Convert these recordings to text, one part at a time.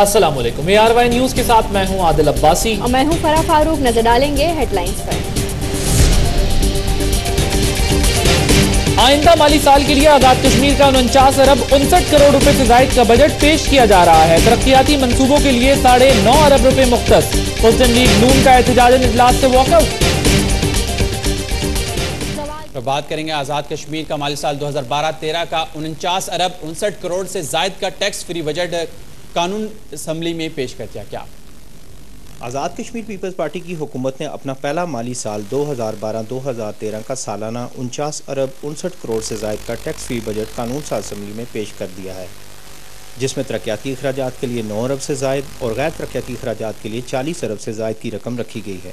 अस्सलाम वालेकुम ए R Y news के साथ मैं हूँ आदिल अब्बासी। और मैं हूँ फरा फारूक। नज़र डालेंगे हेडलाइंस पर। आइंदा माली साल के लिए आज़ाद कश्मीर का उनचास अरब उनसठ करोड़ रुपए से जायद का बजट पेश किया जा रहा है। तरक्याती मंसूबों के लिए साढ़े नौ अरब रुपए मुख्त मुस्लिम लीग नून का एहतजाज इजलास से वॉकआउट तो बात करेंगे आज़ाद कश्मीर का माली साल 2012-13 का उनचास अरब उनसठ करोड़ से जायद का टैक्स फ्री बजट कानून असम्बली में पेश कर दिया क्या? आज़ाद कश्मीर पीपल्स पार्टी की हुकूमत ने अपना पहला माली साल 2012-2013 का सालाना उनचास अरब उनसठ करोड़ से जायद का टैक्स फ्री बजट कानून असम्बली में पेश कर दिया है, जिसमें तरक्याती अखराज के लिए नौ अरब से जायद और गैर तरक्याती अखराज के लिए चालीस अरब से जायद की रकम रखी गई है,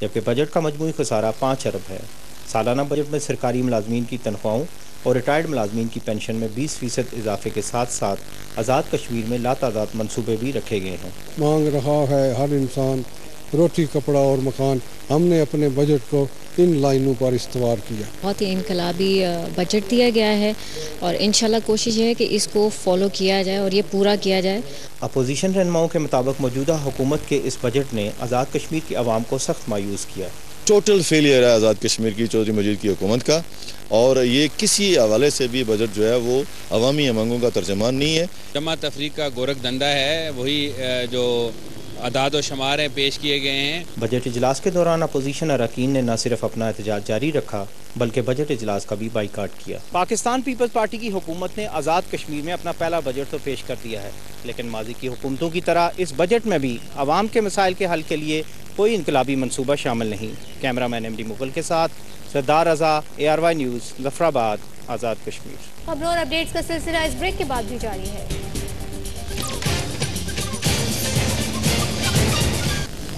जबकि बजट का मजमू खसारा पाँच अरब है। सालाना बजट में सरकारी मुलाजमीन की तनख्वाहों और रिटायर्ड मुलाजमीन की पेंशन में 20 फ़ीसद इजाफे के साथ साथ आज़ाद कश्मीर में लातादाद मनसूबे भी रखे गए हैं। मांग रहा है हर इंसान रोटी कपड़ा और मकान हमने अपने बजट को इन लाइनों पर इस्तेमाल किया। बहुत ही इनकलाबी बजट दिया गया है और इन कोशिश है कि इसको फॉलो किया जाए और ये पूरा किया जाए। अपोजिशन रहनुमाओं के मुताबिक मौजूदा हुकूमत के इस बजट ने आज़ाद कश्मीर की आवाम को सख्त मायूस किया। टोटल फेलियर है आज़ाद कश्मीर की, चौधरी मजीद की हुकूमत का। और ये किसी हवाले से भी बजट जो है वो अवामी अमंगों का तर्जमान नहीं है। जमा तफरी का गोरख धंधा है, वही जो अदाद व शमार हैं पेश किए गए हैं। बजट इजलास के दौरान अपोजिशन अरकान ने न सिर्फ़ अपना एहतजाज जारी रखा बल्कि बजट इजलास का भी बाईकाट किया। पाकिस्तान पीपल्स पार्टी की हुकूमत ने आज़ाद कश्मीर में अपना पहला बजट तो पेश कर दिया है लेकिन माजी की हुकूमतों की तरह इस बजट में भी आवाम के मसाइल के हल के लिए कोई इनकलाबी मनसूबा शामिल नहीं। Camera man M D Mughal के साथ Sardar Raza A R Y News Zafarabad Azad Kashmir. खबरों और अपडेट्स का सिलसिला इस ब्रेक के बाद भी जारी है।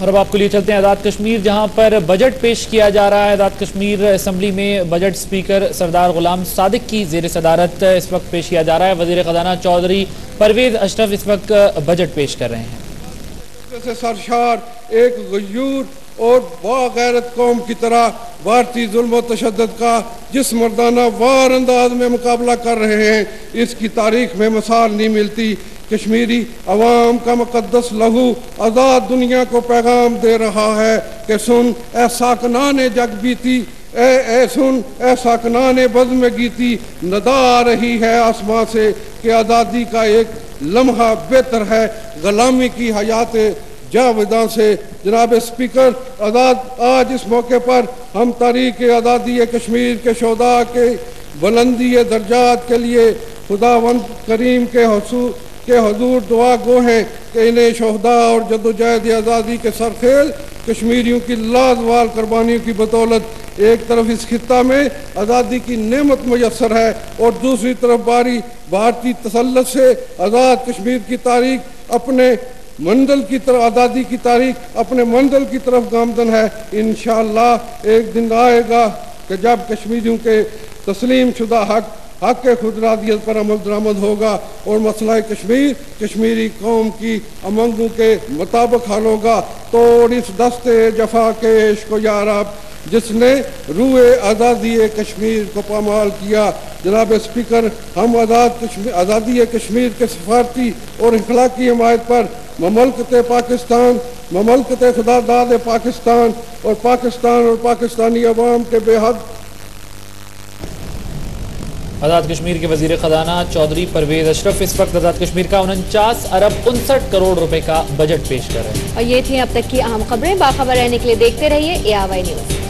और अब आपको लिए चलते हैं आज़ाद कश्मीर, जहाँ पर बजट पेश किया जा रहा है। आज़ाद कश्मीर असम्बली में बजट स्पीकर सरदार गुलाम सादिक की जेर सदारत इस वक्त पेश किया जा रहा है। वज़ीर खजाना चौधरी परवेज अशरफ इस वक्त बजट पेश कर रहे हैं। सरशार एक गयूर और बागैरत कौम की तरह भारतीय जुल्म तशद का जिस मर्दाना वार अंदाज में मुकाबला कर रहे हैं, इसकी तारीख में मिसाल नहीं मिलती। कश्मीरी अवाम का मुकदस लहू आज़ाद दुनिया को पैगाम दे रहा है कि सुन ऐसा ने जग बीती ए, ए सुन ऐसा ने बज में गीती नदा आ रही है आसमां से कि आज़ादी का एक लम्हा बेहतर है गुलामी की हयात जाविदा से। जनाब स्पीकर आज़ाद आज इस मौके पर हम तारीख आज़ादी कश्मीर के शोदा के बुलंदी दर्जात के लिए खुदावंद करीम के हसूल के हजूर दुआ गो हैं कि इन्हें शहदा और जदोजहद आज़ादी के सरखेल कश्मीरियों की लाजवाल कुर्बानियों की बदौलत एक तरफ़ इस खत्ता में आज़ादी की नेमत मैसर है और दूसरी तरफ़ बारी भारतीय तसलत से आज़ाद कश्मीर की तारीख अपने मंजिल की तरफ़, आज़ादी की तारीख अपने मंजिल की तरफ़ गामदन है। इन एक दिन आएगा कि जब कश्मीरियों के तस्लीम शुदा हक हक खुदरादियत पर अमल दरामद होगा और मसला कश्मीर, कश्मीरी कौम की अमंगों के मुताबिक हल होगा। तो इस दस्ते जफा के को यार आप, जिसने रूए आज़ादी कश्मीर को पामाल किया। जनाब स्पीकर, हम आज़ाद कश्मीर, आज़ादी कश्मीर के सफारती और अखलाकी हमायत पर ममलकत पाकिस्तान, ममलकत खुदादाद पाकिस्तान और पाकिस्तान और पाकिस्तानी अवाम के बेहद आज़ाद कश्मीर के वज़ीर खजाना चौधरी परवेज अशरफ इस वक्त आज़ाद कश्मीर का उनचास अरब उनसठ करोड़ रुपए का बजट पेश कर रहे हैं। और ये थी अब तक की अहम खबरें। बाखबर रहने के लिए देखते रहिए ए न्यूज़।